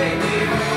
take me away.